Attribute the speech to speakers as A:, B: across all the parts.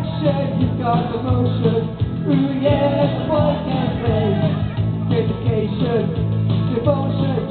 A: action, you've got the motion. Ooh, yeah, one can play. Dedication, devotion,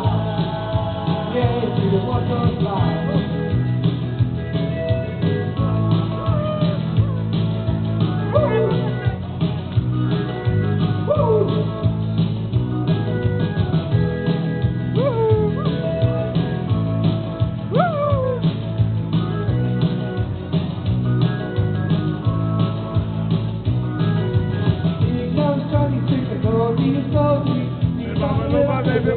A: baby,